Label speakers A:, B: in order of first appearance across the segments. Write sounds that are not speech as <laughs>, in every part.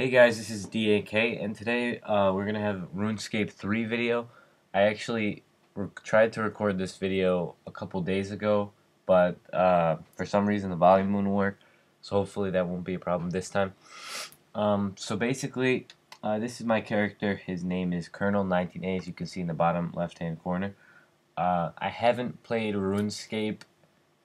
A: Hey guys, this is DAK, and today uh, we're gonna have RuneScape 3 video. I actually tried to record this video a couple days ago, but uh, for some reason the volume wouldn't work, so hopefully that won't be a problem this time. Um, so basically, uh, this is my character. His name is Colonel19A, as you can see in the bottom left-hand corner. Uh, I haven't played RuneScape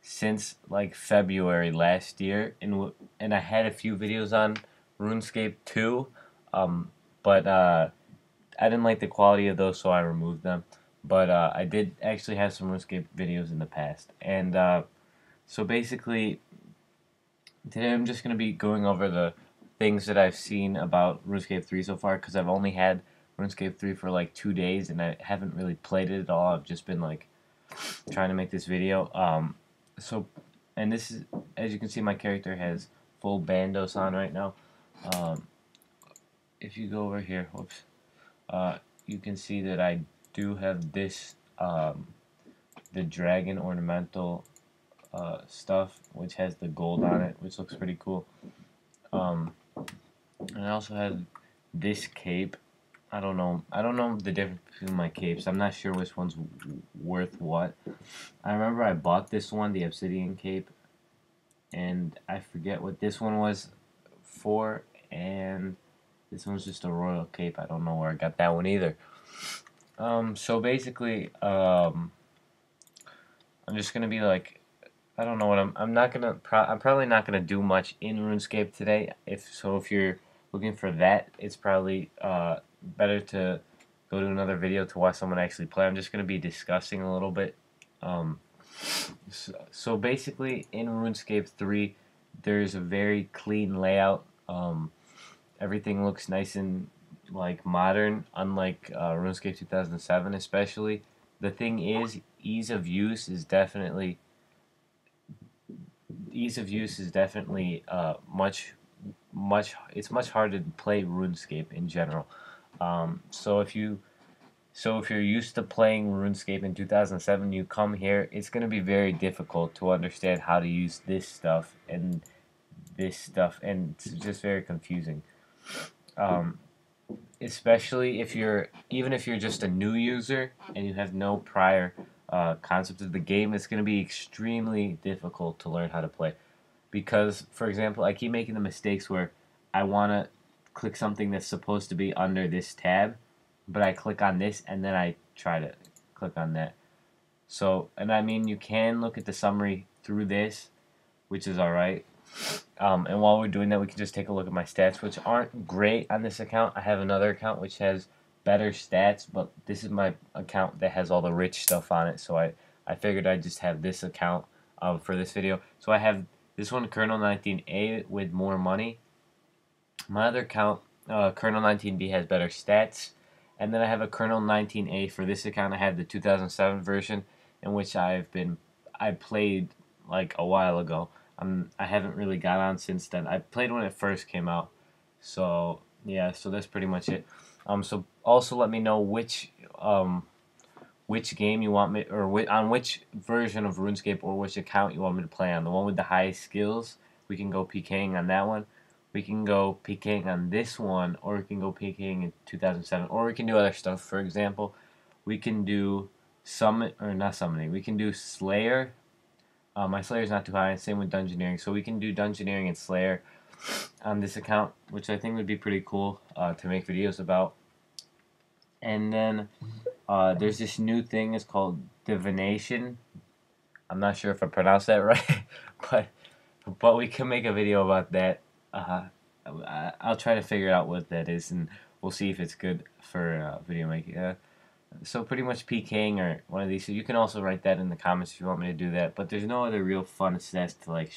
A: since like February last year, and and I had a few videos on RuneScape 2, um, but uh, I didn't like the quality of those, so I removed them. But uh, I did actually have some RuneScape videos in the past, and uh, so basically today I'm just gonna be going over the things that I've seen about RuneScape 3 so far, because I've only had RuneScape 3 for like two days, and I haven't really played it at all. I've just been like trying to make this video. Um, so, and this is, as you can see, my character has full bandos on right now. Um, if you go over here, whoops, uh, you can see that I do have this, um, the dragon ornamental uh, stuff, which has the gold on it, which looks pretty cool. Um, and I also have this cape. I don't know. I don't know the difference between my capes. I'm not sure which one's worth what. I remember I bought this one, the obsidian cape, and I forget what this one was for and this one's just a royal cape. I don't know where I got that one either. Um, so basically, um, I'm just gonna be like, I don't know what I'm. I'm not gonna. Pro I'm probably not gonna do much in RuneScape today. If so, if you're looking for that, it's probably uh, better to go to another video to watch someone actually play. I'm just gonna be discussing a little bit. Um, so, so basically, in RuneScape 3, there's a very clean layout. Um, everything looks nice and like modern, unlike uh, RuneScape 2007 especially. The thing is, ease of use is definitely ease of use is definitely uh, much much it's much harder to play RuneScape in general. Um, so if you so if you're used to playing RuneScape in 2007, you come here, it's going to be very difficult to understand how to use this stuff and this stuff, and it's just very confusing. Um, especially if you're even if you're just a new user and you have no prior uh, concept of the game, it's going to be extremely difficult to learn how to play. Because, for example, I keep making the mistakes where I want to click something that's supposed to be under this tab, but I click on this and then I try to click on that. So, and I mean, you can look at the summary through this, which is alright. Um, and while we're doing that, we can just take a look at my stats, which aren't great on this account. I have another account which has better stats, but this is my account that has all the rich stuff on it. So I, I figured I'd just have this account um, for this video. So I have this one, Colonel 19A, with more money. My other account, uh, Colonel 19B, has better stats. And then I have a Colonel 19A for this account. I have the 2007 version, in which I've been I played like a while ago. I'm I haven't really got on since then. I played when it first came out, so yeah. So that's pretty much it. Um. So also let me know which um which game you want me or wh on which version of RuneScape or which account you want me to play on. The one with the highest skills, we can go PKing on that one. We can go PKing on this one, or we can go PKing in 2007, or we can do other stuff. For example, we can do summon or not summoning. We can do Slayer uh, my Slayer is not too high, same with Dungeoneering. So we can do Dungeoneering and Slayer on this account, which I think would be pretty cool uh, to make videos about. And then uh, there's this new thing, it's called Divination. I'm not sure if I pronounced that <laughs> right, but but we can make a video about that. Uh, I'll try to figure out what that is, and we'll see if it's good for uh, video making. So pretty much PKing or one of these. So you can also write that in the comments if you want me to do that. But there's no other real fun stats to like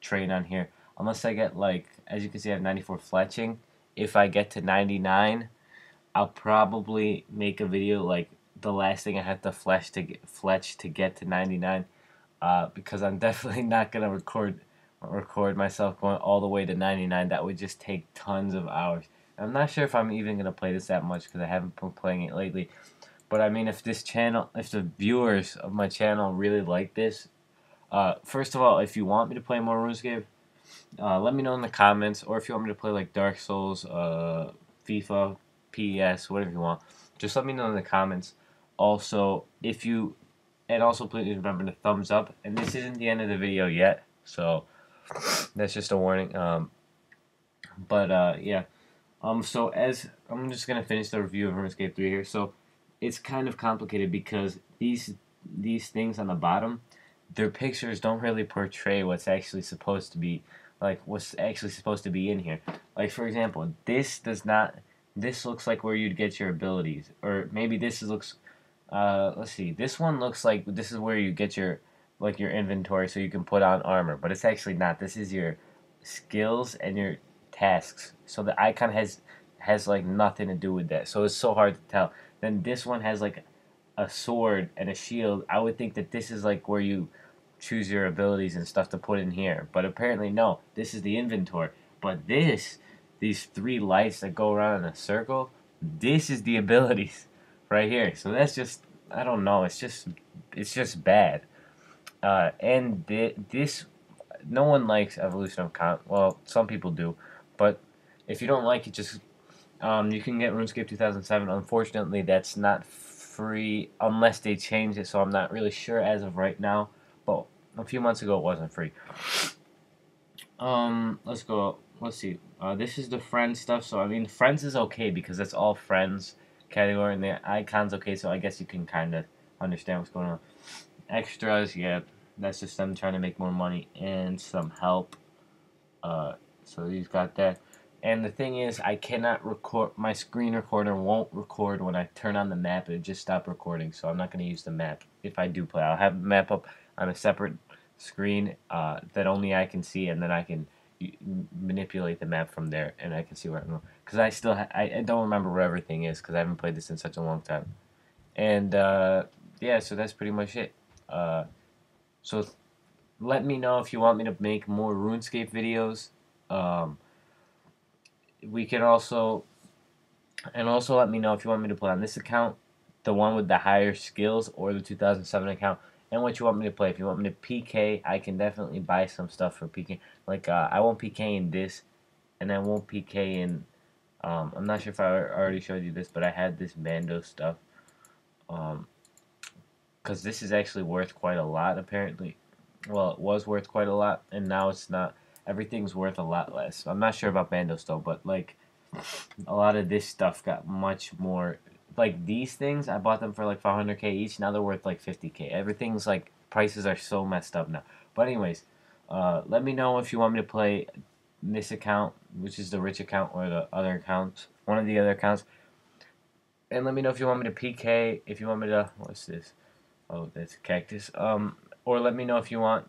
A: train on here. Unless I get like, as you can see I have 94 fletching. If I get to 99, I'll probably make a video like the last thing I have to fletch to get, fletch to get to 99. Uh, because I'm <laughs> definitely not going to record record myself going all the way to 99. That would just take tons of hours. I'm not sure if I'm even going to play this that much because I haven't been playing it lately. But I mean, if this channel, if the viewers of my channel really like this, uh, first of all, if you want me to play more RuneScape, Uh, let me know in the comments, or if you want me to play like Dark Souls, uh, FIFA, PES, whatever you want. Just let me know in the comments. Also, if you, and also please remember to thumbs up. And this isn't the end of the video yet, so <sighs> that's just a warning. Um, but uh, yeah. Um, so as I'm just gonna finish the review of RuneScape 3 here. So it's kind of complicated because these these things on the bottom, their pictures don't really portray what's actually supposed to be like what's actually supposed to be in here. Like for example, this does not. This looks like where you'd get your abilities, or maybe this looks. Uh, let's see. This one looks like this is where you get your like your inventory, so you can put on armor, but it's actually not. This is your skills and your tasks. So the icon has has like nothing to do with that. So it's so hard to tell. Then this one has like a sword and a shield. I would think that this is like where you choose your abilities and stuff to put in here. But apparently no. This is the inventory. But this these three lights that go around in a circle, this is the <laughs> abilities right here. So that's just I don't know. It's just it's just bad. Uh, and th this no one likes evolution of comp. Well, some people do, but if you don't like it, just um, you can get RuneScape 2007. Unfortunately, that's not free unless they change it. So I'm not really sure as of right now. But a few months ago, it wasn't free. Um, let's go. Let's see. Uh, this is the friends stuff. So I mean, friends is okay because that's all friends category, and the icons okay. So I guess you can kind of understand what's going on. Extras, yeah, that's just them trying to make more money and some help. Uh, so he's got that. And the thing is, I cannot record, my screen recorder won't record when I turn on the map, it just stopped recording, so I'm not going to use the map if I do play. I'll have the map up on a separate screen uh, that only I can see, and then I can manipulate the map from there, and I can see where I'm going. Because I still, I, I, don't remember where everything is, because I haven't played this in such a long time. And, uh, yeah, so that's pretty much it. Uh, so let me know if you want me to make more RuneScape videos. Um, we can also, and also let me know if you want me to play on this account, the one with the higher skills, or the 2007 account, and what you want me to play. If you want me to PK, I can definitely buy some stuff for PK. Like, uh, I won't PK in this, and I won't PK in, um, I'm not sure if I already showed you this, but I had this Mando stuff. Um, because this is actually worth quite a lot, apparently. Well, it was worth quite a lot, and now it's not everything's worth a lot less. I'm not sure about Bandos though, but like a lot of this stuff got much more. Like these things, I bought them for like 500k each. Now they're worth like 50k. Everything's like prices are so messed up now. But anyways, uh, let me know if you want me to play this account, which is the rich account, or the other account, one of the other accounts. And let me know if you want me to PK. If you want me to, what's this? Oh, that's cactus. Um, or let me know if you want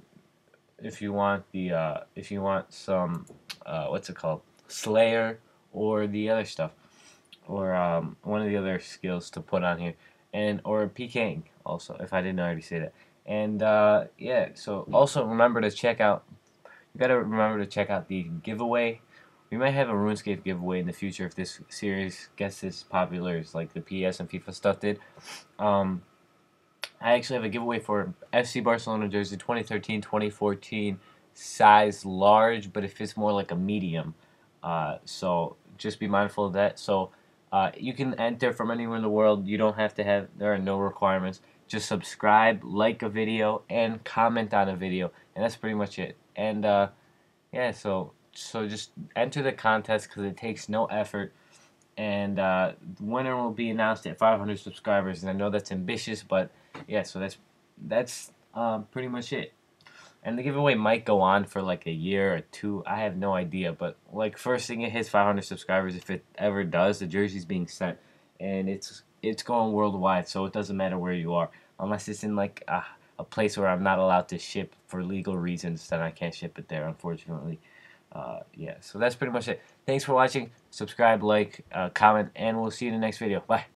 A: if you want the uh, if you want some uh, what's it called? Slayer or the other stuff. Or um, one of the other skills to put on here. And or PKing also if I didn't already say that. And uh, yeah so also remember to check out you gotta remember to check out the giveaway. We might have a RuneScape giveaway in the future if this series gets as popular as like the PES and FIFA stuff did. Um, I actually have a giveaway for FC Barcelona jersey 2013-2014 size large, but if it's more like a medium. Uh, so just be mindful of that. So uh, you can enter from anywhere in the world. You don't have to have, there are no requirements. Just subscribe, like a video, and comment on a video. And that's pretty much it. And uh, yeah, so so just enter the contest because it takes no effort and uh, the winner will be announced at 500 subscribers. And I know that's ambitious, but yeah, so that's that's um, pretty much it. And the giveaway might go on for like a year or two. I have no idea, but like first thing it hits 500 subscribers, if it ever does, the jersey's being sent, and it's it's going worldwide, so it doesn't matter where you are, unless it's in like a, a place where I'm not allowed to ship for legal reasons. Then I can't ship it there, unfortunately. Uh, yeah, so that's pretty much it. Thanks for watching. Subscribe, like, uh, comment, and we'll see you in the next video. Bye.